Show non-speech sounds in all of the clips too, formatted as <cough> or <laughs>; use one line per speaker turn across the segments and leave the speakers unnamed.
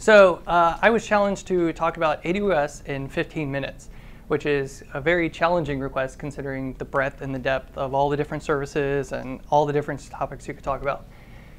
So uh, I was challenged to talk about AWS in 15 minutes, which is a very challenging request considering the breadth and the depth of all the different services and all the different topics you could talk about.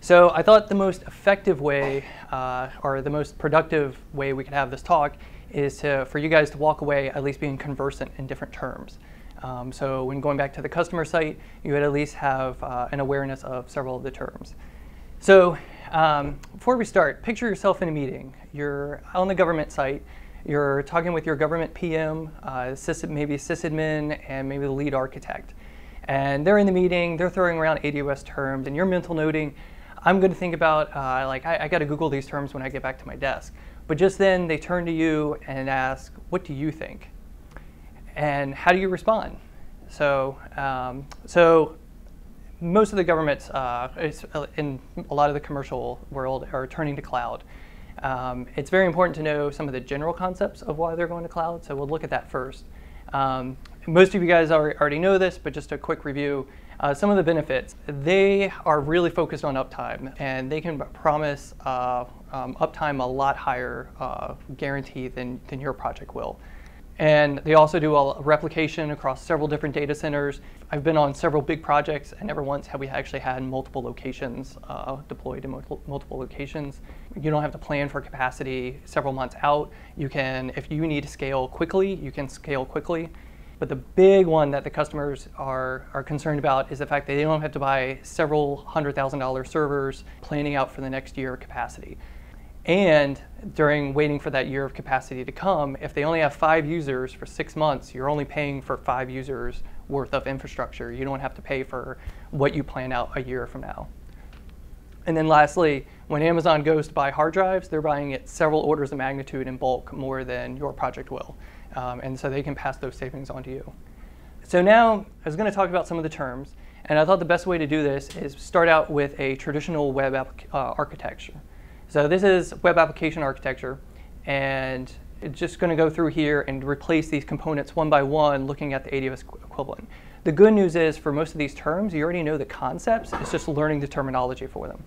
So I thought the most effective way, uh, or the most productive way we could have this talk, is to, for you guys to walk away at least being conversant in different terms. Um, so when going back to the customer site, you would at least have uh, an awareness of several of the terms. So um, before we start, picture yourself in a meeting. You're on the government site. You're talking with your government PM, uh, maybe sysadmin, and maybe the lead architect. And they're in the meeting. They're throwing around AWS terms, and you're mental noting. I'm going to think about uh, like I, I got to Google these terms when I get back to my desk. But just then they turn to you and ask, "What do you think?" And how do you respond? So, um, so most of the governments uh, uh, in a lot of the commercial world are turning to cloud. Um, it's very important to know some of the general concepts of why they're going to cloud, so we'll look at that first. Um, most of you guys already know this, but just a quick review. Uh, some of the benefits, they are really focused on uptime, and they can promise uh, um, uptime a lot higher uh, guarantee than, than your project will. And they also do a replication across several different data centers. I've been on several big projects, and never once have we actually had multiple locations uh, deployed in multiple, multiple locations. You don't have to plan for capacity several months out. You can, if you need to scale quickly, you can scale quickly. But the big one that the customers are, are concerned about is the fact that they don't have to buy several hundred thousand dollar servers planning out for the next year capacity. And during waiting for that year of capacity to come, if they only have five users for six months, you're only paying for five users worth of infrastructure. You don't have to pay for what you plan out a year from now. And then lastly, when Amazon goes to buy hard drives, they're buying it several orders of magnitude in bulk more than your project will. Um, and so they can pass those savings on to you. So now I was going to talk about some of the terms. And I thought the best way to do this is start out with a traditional web uh, architecture. So this is web application architecture, and it's just going to go through here and replace these components one by one, looking at the AWS equivalent. The good news is for most of these terms, you already know the concepts. It's just learning the terminology for them.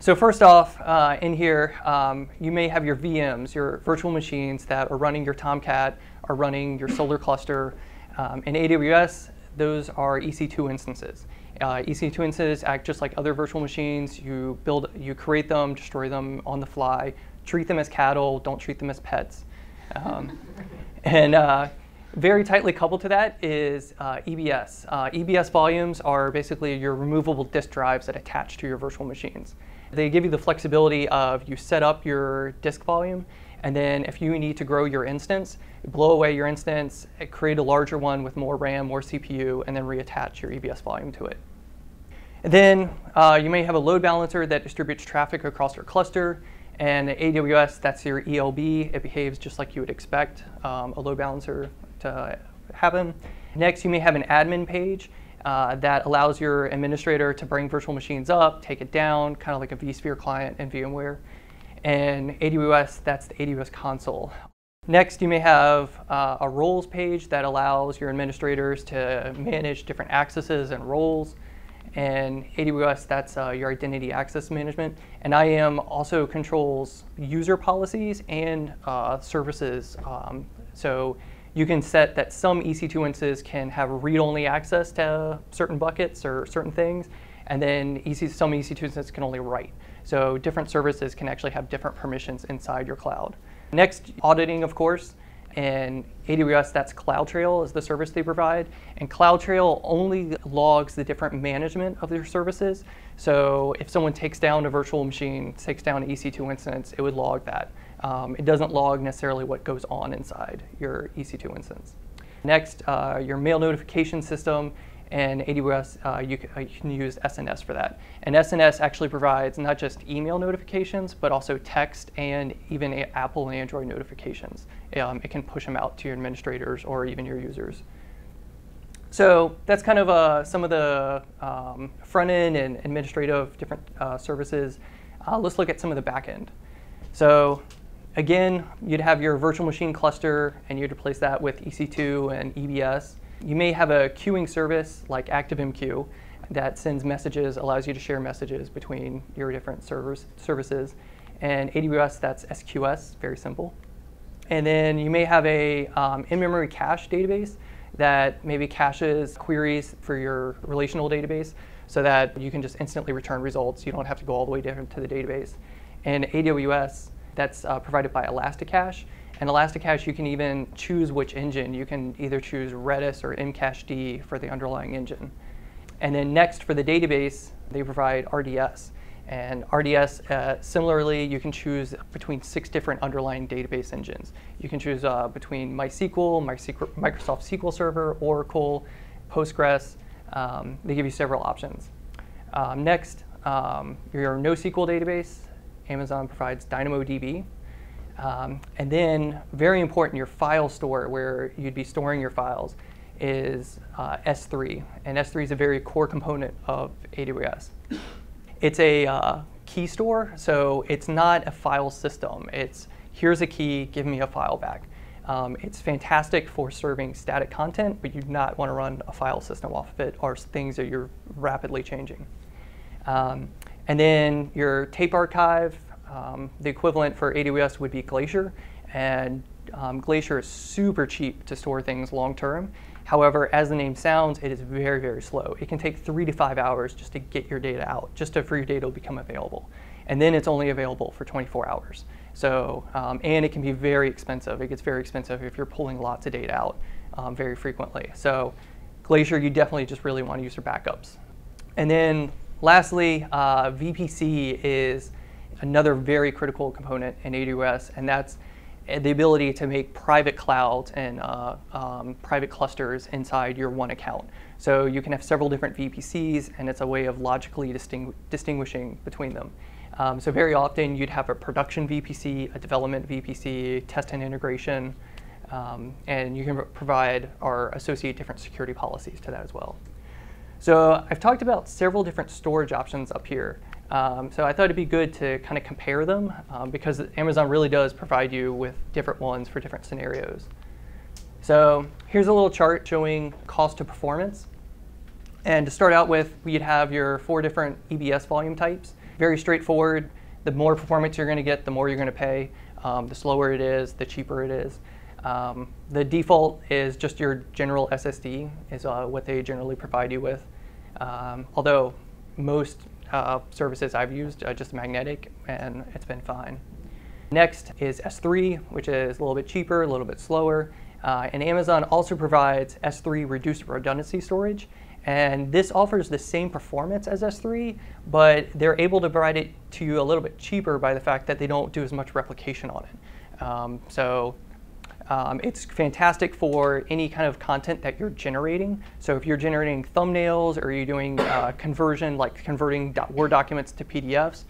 So first off, uh, in here, um, you may have your VMs, your virtual machines that are running your Tomcat, are running your Solr cluster. Um, in AWS, those are EC2 instances. Uh, EC2 instances act just like other virtual machines. You build, you create them, destroy them on the fly, treat them as cattle, don't treat them as pets. Um, <laughs> and uh, very tightly coupled to that is uh, EBS. Uh, EBS volumes are basically your removable disk drives that attach to your virtual machines. They give you the flexibility of you set up your disk volume, and then if you need to grow your instance, blow away your instance, create a larger one with more RAM, more CPU, and then reattach your EBS volume to it. And then uh, you may have a load balancer that distributes traffic across your cluster. And AWS, that's your ELB. It behaves just like you would expect um, a load balancer to happen. Next, you may have an admin page uh, that allows your administrator to bring virtual machines up, take it down, kind of like a vSphere client in VMware. And AWS, that's the AWS console. Next, you may have uh, a roles page that allows your administrators to manage different accesses and roles. And AWS, that's uh, your identity access management. And IAM also controls user policies and uh, services. Um, so you can set that some EC2 instances can have read-only access to certain buckets or certain things, and then EC, some EC2 instances can only write. So different services can actually have different permissions inside your cloud. Next, auditing, of course. And AWS, that's CloudTrail is the service they provide. And CloudTrail only logs the different management of their services. So if someone takes down a virtual machine, takes down an EC2 instance, it would log that. Um, it doesn't log necessarily what goes on inside your EC2 instance. Next, uh, your mail notification system and AWS, uh, you, uh, you, can use SNS for that. And SNS actually provides not just email notifications, but also text and even Apple and Android notifications. Um, it can push them out to your administrators or even your users. So that's kind of uh, some of the um, front end and administrative different uh, services. Uh, let's look at some of the back end. So again, you'd have your virtual machine cluster and you'd replace that with EC2 and EBS. You may have a queuing service like ActiveMQ that sends messages, allows you to share messages between your different servers, services. And AWS, that's SQS, very simple. And then you may have a um, in-memory cache database that maybe caches queries for your relational database so that you can just instantly return results. You don't have to go all the way down to the database. And AWS, that's uh, provided by Elasticache. And Elasticache, you can even choose which engine. You can either choose Redis or Memcached for the underlying engine. And then next for the database, they provide RDS. And RDS, uh, similarly, you can choose between six different underlying database engines. You can choose uh, between MySQL, MySQL, Microsoft SQL Server, Oracle, Postgres. Um, they give you several options. Um, next, um, your NoSQL database, Amazon provides DynamoDB. Um, and then, very important, your file store, where you'd be storing your files, is uh, S3. And S3 is a very core component of AWS. It's a uh, key store, so it's not a file system. It's here's a key, give me a file back. Um, it's fantastic for serving static content, but you do not want to run a file system off of it or things that you're rapidly changing. Um, and then your tape archive, um, the equivalent for AWS would be Glacier. And um, Glacier is super cheap to store things long term. However, as the name sounds, it is very, very slow. It can take three to five hours just to get your data out, just to, for your data to become available. And then it's only available for 24 hours. So, um, and it can be very expensive. It gets very expensive if you're pulling lots of data out um, very frequently. So Glacier, you definitely just really want to use for backups. And then lastly, uh, VPC is another very critical component in AWS, and that's the ability to make private clouds and uh, um, private clusters inside your one account. So you can have several different VPCs, and it's a way of logically distingu distinguishing between them. Um, so very often you'd have a production VPC, a development VPC, test and integration, um, and you can provide or associate different security policies to that as well. So I've talked about several different storage options up here. Um, so I thought it'd be good to kind of compare them um, because Amazon really does provide you with different ones for different scenarios. So here's a little chart showing cost to performance. And to start out with, we'd have your four different EBS volume types. Very straightforward. The more performance you're going to get, the more you're going to pay. Um, the slower it is, the cheaper it is. Um, the default is just your general SSD is uh, what they generally provide you with. Um, although most uh, services I've used, uh, just magnetic, and it's been fine. Next is S3, which is a little bit cheaper, a little bit slower. Uh, and Amazon also provides S3 reduced redundancy storage. And this offers the same performance as S3, but they're able to provide it to you a little bit cheaper by the fact that they don't do as much replication on it. Um, so um, it's fantastic for any kind of content that you're generating. So if you're generating thumbnails or you're doing uh, conversion, like converting Word documents to PDFs,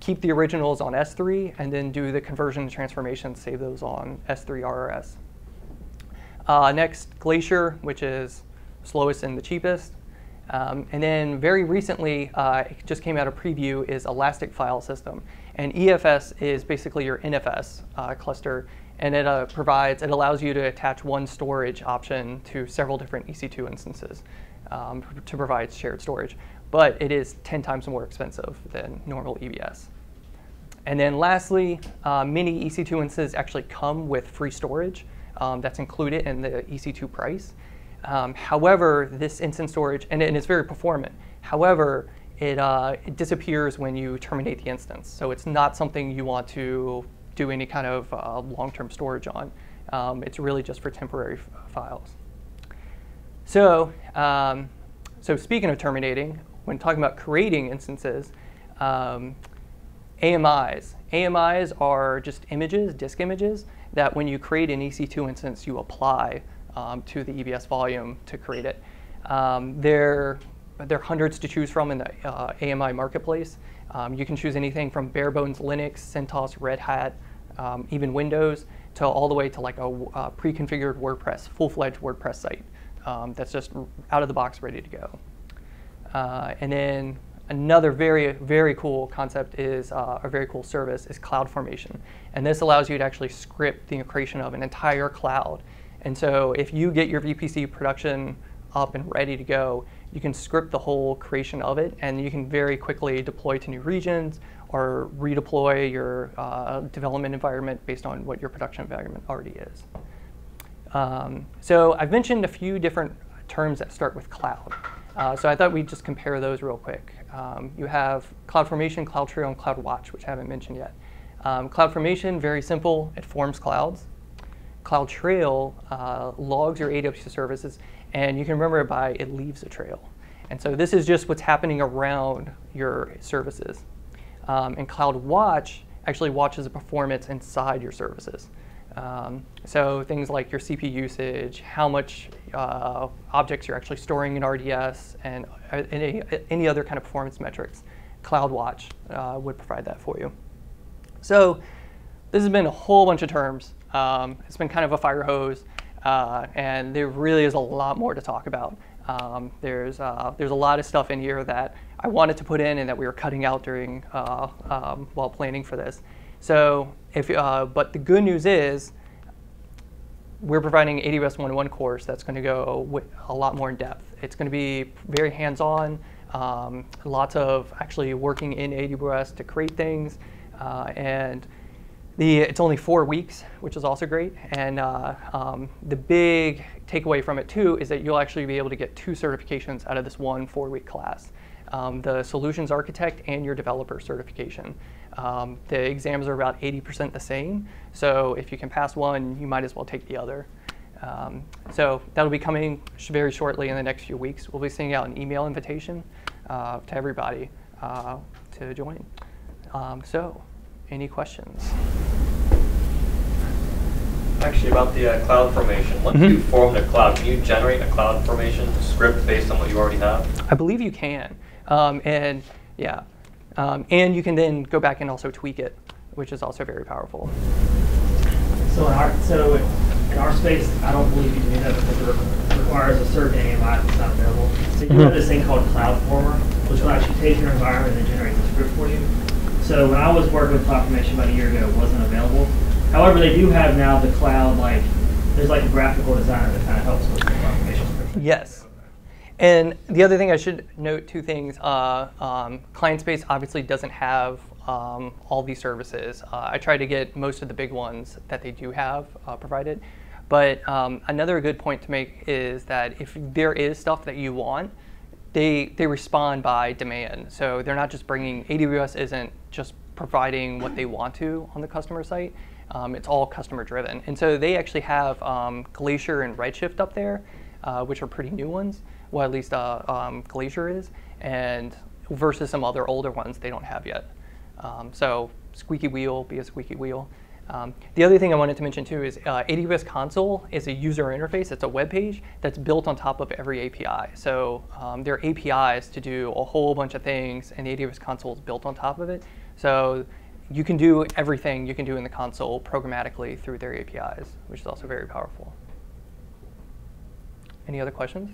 keep the originals on S3 and then do the conversion transformation, save those on S3 RRS. Uh, next, Glacier, which is slowest and the cheapest. Um, and then very recently, uh, it just came out of preview, is Elastic File System. And EFS is basically your NFS uh, cluster and it uh, provides, it allows you to attach one storage option to several different EC2 instances um, to provide shared storage. But it is 10 times more expensive than normal EBS. And then lastly, uh, many EC2 instances actually come with free storage um, that's included in the EC2 price. Um, however, this instance storage, and, and, it's very performant. However, it, uh, it disappears when you terminate the instance. So it's not something you want to do any kind of uh, long-term storage on. Um, it's really just for temporary files. So, um, so speaking of terminating, when talking about creating instances, um, AMIs. AMIs are just images, disk images, that when you create an EC2 instance, you apply um, to the EBS volume to create it. Um, there, there are hundreds to choose from in the uh, AMI marketplace. Um, you can choose anything from bare bones Linux, CentOS, Red Hat, um, even Windows, to all the way to like a uh, pre-configured WordPress, full-fledged WordPress site um, that's just out of the box ready to go. Uh, and then another very, very cool concept is, uh, a very cool service is CloudFormation. And this allows you to actually script the creation of an entire cloud. And so if you get your VPC production up and ready to go, you can script the whole creation of it, and you can very quickly deploy to new regions or redeploy your uh, development environment based on what your production environment already is. Um, so I've mentioned a few different terms that start with cloud. Uh, so I thought we'd just compare those real quick. Um, you have CloudFormation, CloudTrail, and CloudWatch, which I haven't mentioned yet. Um, CloudFormation, very simple, it forms clouds. CloudTrail uh, logs your AWS services, and you can remember it by it leaves a trail. And so this is just what's happening around your services. Um, and CloudWatch actually watches the performance inside your services. Um, so things like your CPU usage, how much uh, objects you're actually storing in RDS, and uh, any, any other kind of performance metrics, CloudWatch uh, would provide that for you. So this has been a whole bunch of terms. Um, it's been kind of a fire hose, uh, and there really is a lot more to talk about. Um, there's, uh, there's a lot of stuff in here that I wanted to put in and that we were cutting out during uh, um, while planning for this. So, if, uh, but the good news is we're providing AWS 101 course that's going to go a lot more in depth. It's going to be very hands-on, um, lots of actually working in AWS to create things, uh, and the, it's only four weeks, which is also great. And uh, um, the big takeaway from it too is that you'll actually be able to get two certifications out of this one four-week class. Um, the solutions architect and your developer certification. Um, the exams are about 80% the same, so if you can pass one, you might as well take the other. Um, so that'll be coming very shortly in the next few weeks. We'll be sending out an email invitation uh, to everybody uh, to join. Um, so any questions?
Actually, about the uh, cloud formation. Once mm -hmm. you form the cloud, can you generate a cloud formation script based on what you already have?
I believe you can. Um, and yeah, um, and you can then go back and also tweak it, which is also very powerful.
So in our so in our space, I don't believe you can do that because it requires a certain AMI that's not available. So you mm -hmm. have mm-hmm. this thing called CloudFormer, which will actually take your environment and generate the script for you. So when I was working with CloudFormation about a year ago, it wasn't available. However, they do have now the cloud, like, there's like a graphical designer that kind of helps with the CloudFormation
Yes. And the other thing I should note two things. Uh, um, client space obviously doesn't have um, all these services. Uh, I try to get most of the big ones that they do have uh, provided. But um, another good point to make is that if there is stuff that you want, they, they respond by demand. So they're not just bringing, AWS isn't just providing what they want to on the customer site. Um, it's all customer driven. And so they actually have um, Glacier and Redshift up there, uh, which are pretty new ones. Well, at least uh, um, Glacier is, and versus some other older ones they don't have yet. Um, so squeaky wheel, be a squeaky wheel. Um, the other thing I wanted to mention too is uh, AWS Console is a user interface. It's a web page that's built on top of every API. So um, there are APIs to do a whole bunch of things, and AWS Console is built on top of it. So you can do everything you can do in the console programmatically through their APIs, which is also very powerful. Any other questions?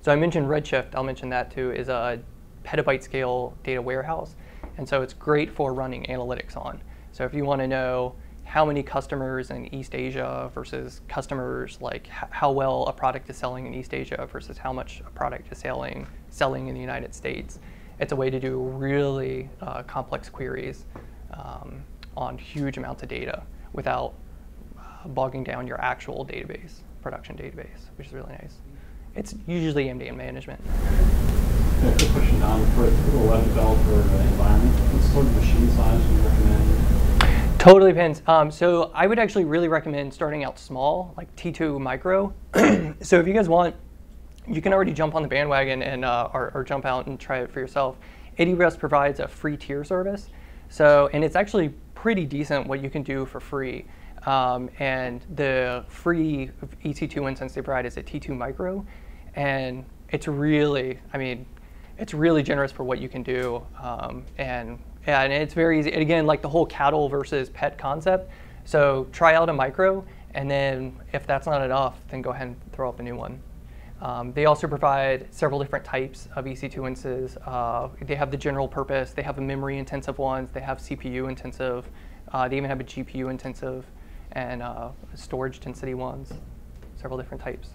So I mentioned Redshift, I'll mention that too, is a petabyte scale data warehouse. And so it's great for running analytics on. So if you want to know how many customers in East Asia versus customers like how well a product is selling in East Asia versus how much a product is selling selling in the United States, it's a way to do really uh, complex queries um, on huge amounts of data without uh, bogging down your actual database, production database, which is really nice. It's usually MDM management.
Yeah, quick question, Don. For a typical web developer environment, what sort of machine size would you recommend?
Totally depends. Um, so I would actually really recommend starting out small, like T2 micro. <clears throat> so if you guys want, you can already jump on the bandwagon and uh, or, or, jump out and try it for yourself. AWS provides a free tier service. So, and it's actually pretty decent what you can do for free. Um, and the free EC2 instance they provide is a T2 micro. And it's really, I mean, it's really generous for what you can do. Um, and, and it's very easy. And again, like the whole cattle versus pet concept. So try out a micro, and then if that's not enough, then go ahead and throw up a new one. Um, they also provide several different types of EC2 instances. Uh, they have the general purpose, they have the memory intensive ones, they have CPU intensive, uh, they even have a GPU intensive. and uh, storage density ones, several different types.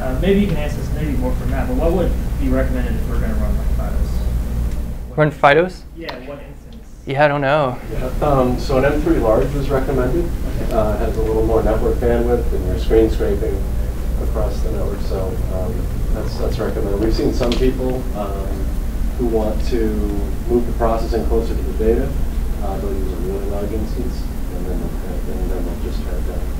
Uh, maybe you can answer this maybe more from Matt, but what would be recommended if we're going to run like FIDOS?
Run FIDOS?
Yeah, what instance?
Yeah, I don't know.
Yeah, um, So an M3 large was recommended. Uh, Has a little more network bandwidth and your screen scraping across the network, so um, that's, that's recommended. We've seen some people um, who want to move the processing closer to the data. Uh, They'll use a really large instance, and then, they'll- and then they'll just have that.